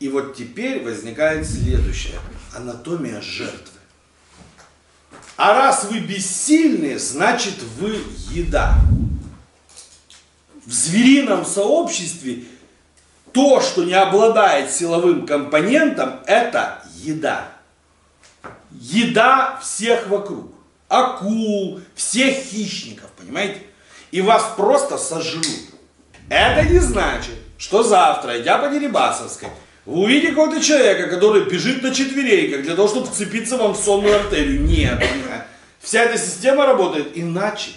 И вот теперь возникает следующее. Анатомия жертвы. А раз вы бессильны, значит вы еда. В зверином сообществе то, что не обладает силовым компонентом, это еда. Еда всех вокруг. Акул, всех хищников, понимаете? И вас просто сожрут. Это не значит, что завтра, идя по Дерибасовской, вы увидите какого-то человека, который бежит на четверейках для того, чтобы вцепиться вам в сонную артерию. Нет. Вся эта система работает иначе.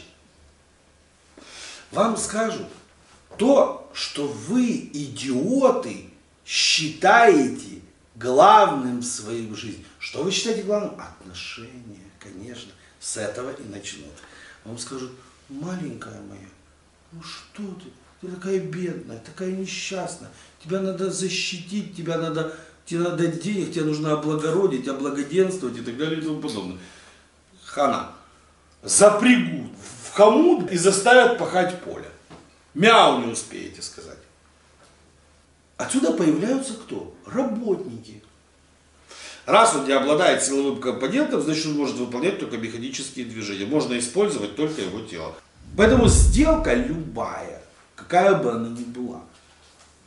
Вам скажут, то, что вы, идиоты, считаете главным в своей жизни. Что вы считаете главным? Отношения, конечно. С этого и начнут. Вам скажут, маленькая моя, ну что ты? Ты такая бедная, такая несчастная. Тебя надо защитить, тебя надо, тебе надо денег, тебе нужно облагородить, облагоденствовать и так далее и тому подобное. Хана. Запрягут в хомут и заставят пахать поле. Мяу не успеете сказать. Отсюда появляются кто? Работники. Раз он не обладает силовым компонентом, значит он может выполнять только механические движения. Можно использовать только его тело. Поэтому сделка любая, какая бы она ни была,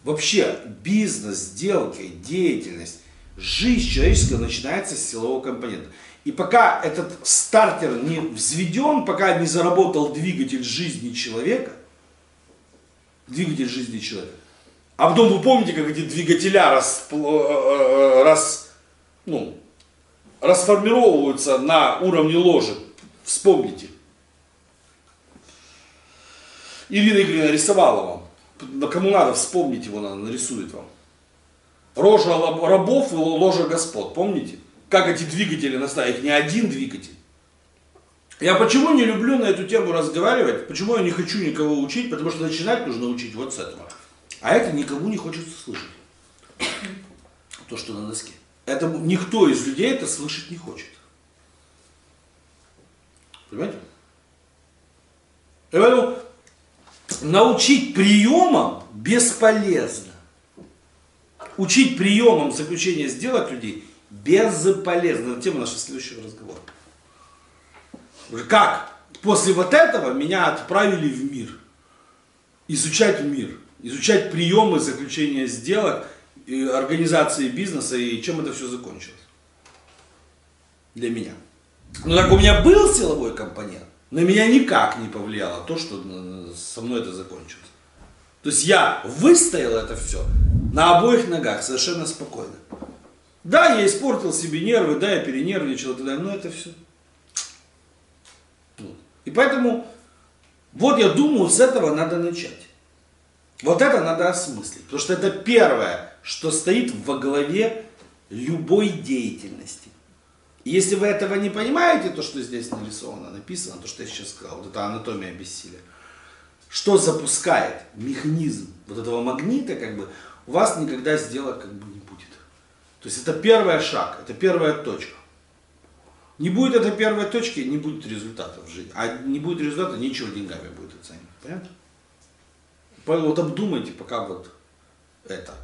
вообще бизнес, сделка, деятельность, жизнь человеческая начинается с силового компонента. И пока этот стартер не взведен, пока не заработал двигатель жизни человека, двигатель жизни человека, а потом вы помните, как эти двигателя рас, э, э, рас, ну, расформировываются на уровне ложек. Вспомните. Ирина Игоревна рисовала вам. Кому надо, вспомнить его, она нарисует вам. Рожа рабов и ложа господ, помните? Как эти двигатели наставить? Не один двигатель. Я почему не люблю на эту тему разговаривать? Почему я не хочу никого учить? Потому что начинать нужно учить вот с этого. А это никому не хочется слышать. То, что на доске. Это никто из людей это слышать не хочет. Понимаете? И поэтому научить приемам бесполезно. Учить приемам заключения сделок людей бесполезно. Это тема нашего следующего разговора. Как после вот этого меня отправили в мир. Изучать мир. Изучать приемы заключения сделок, организации бизнеса и чем это все закончилось. Для меня. Ну так у меня был силовой компонент, но меня никак не повлияло то, что со мной это закончилось. То есть я выстоял это все на обоих ногах совершенно спокойно. Да, я испортил себе нервы, да, я перенервничал и так далее, но это все. Вот. И поэтому, вот я думаю, с этого надо начать. Вот это надо осмыслить. Потому что это первое, что стоит во главе любой деятельности. Если вы этого не понимаете, то, что здесь нарисовано, написано, то, что я сейчас сказал, вот это анатомия бессилия, что запускает механизм вот этого магнита, как бы, у вас никогда сделок как бы не будет. То есть это первый шаг, это первая точка. Не будет этой первой точки, не будет результата в жизни. А не будет результата, ничего деньгами будет оценивать. Понятно? Вот обдумайте пока вот это.